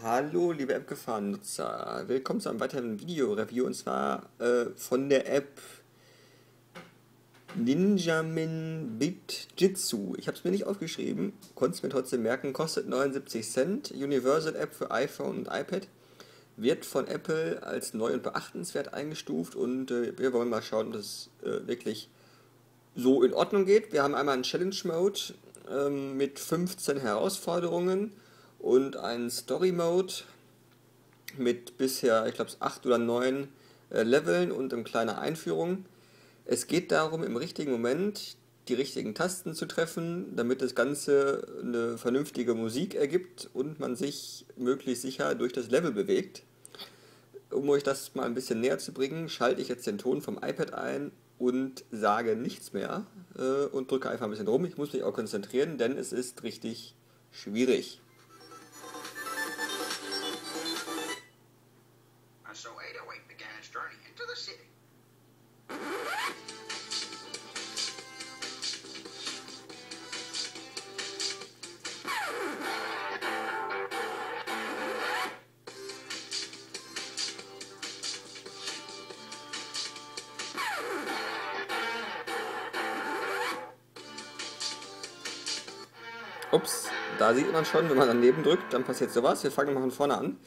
Hallo liebe App-Gefahren-Nutzer, willkommen zu einem weiteren Video-Review und zwar äh, von der App Ninjamin Bitjitsu. Ich habe es mir nicht aufgeschrieben, konnte es mir trotzdem merken, kostet 79 Cent, Universal App für iPhone und iPad, wird von Apple als neu und beachtenswert eingestuft und äh, wir wollen mal schauen, ob es äh, wirklich so in Ordnung geht. Wir haben einmal einen Challenge-Mode ähm, mit 15 Herausforderungen und einen Story Mode mit bisher, ich glaube, 8 oder 9 äh, Leveln und eine kleine Einführung. Es geht darum, im richtigen Moment die richtigen Tasten zu treffen, damit das Ganze eine vernünftige Musik ergibt und man sich möglichst sicher durch das Level bewegt. Um euch das mal ein bisschen näher zu bringen, schalte ich jetzt den Ton vom iPad ein und sage nichts mehr äh, und drücke einfach ein bisschen rum. Ich muss mich auch konzentrieren, denn es ist richtig schwierig. The city. Ups, da sieht man schon, wenn man daneben drückt, dann passiert sowas. Wir fangen mal von vorne an.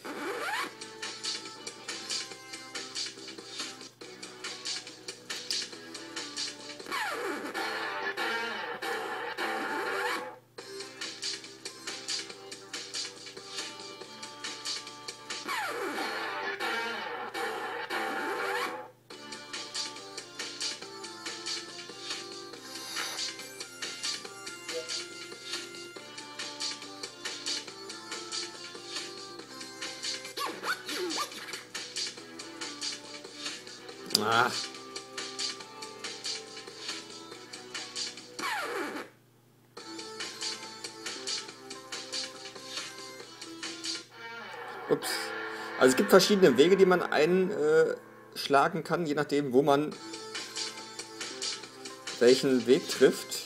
Ach. Ups. Also es gibt verschiedene Wege, die man einschlagen kann, je nachdem, wo man welchen Weg trifft.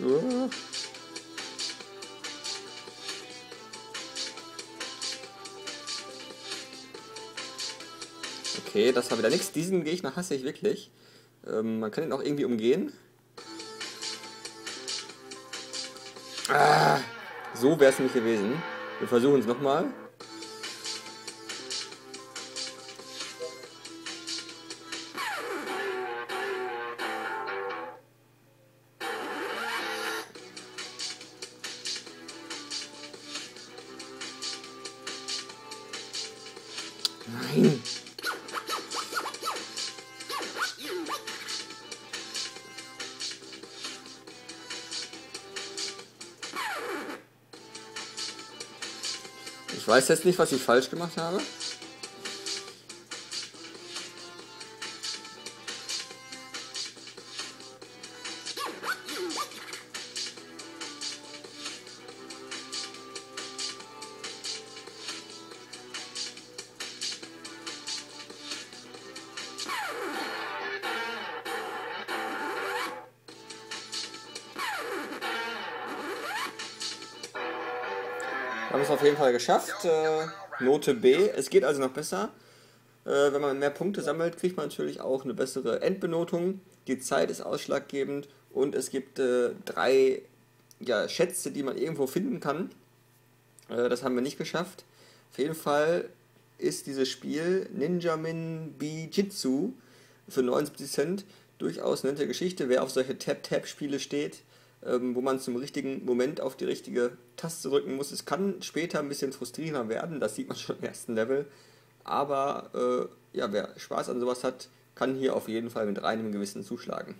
Uh. Okay, das war wieder nichts. Diesen Gegner hasse ich wirklich. Ähm, man kann ihn auch irgendwie umgehen. Ah, so wäre es nicht gewesen. Wir versuchen es nochmal. Nein. Ich weiß jetzt nicht, was ich falsch gemacht habe. Wir haben es auf jeden Fall geschafft. Äh, Note B. Es geht also noch besser. Äh, wenn man mehr Punkte sammelt, kriegt man natürlich auch eine bessere Endbenotung. Die Zeit ist ausschlaggebend und es gibt äh, drei ja, Schätze, die man irgendwo finden kann. Äh, das haben wir nicht geschafft. Auf jeden Fall ist dieses Spiel Ninjamin Bijitsu für 79 Cent durchaus eine nette Geschichte. Wer auf solche Tap-Tap-Spiele steht, wo man zum richtigen Moment auf die richtige Taste drücken muss. Es kann später ein bisschen frustrierender werden, das sieht man schon im ersten Level. Aber äh, ja, wer Spaß an sowas hat, kann hier auf jeden Fall mit reinem Gewissen zuschlagen.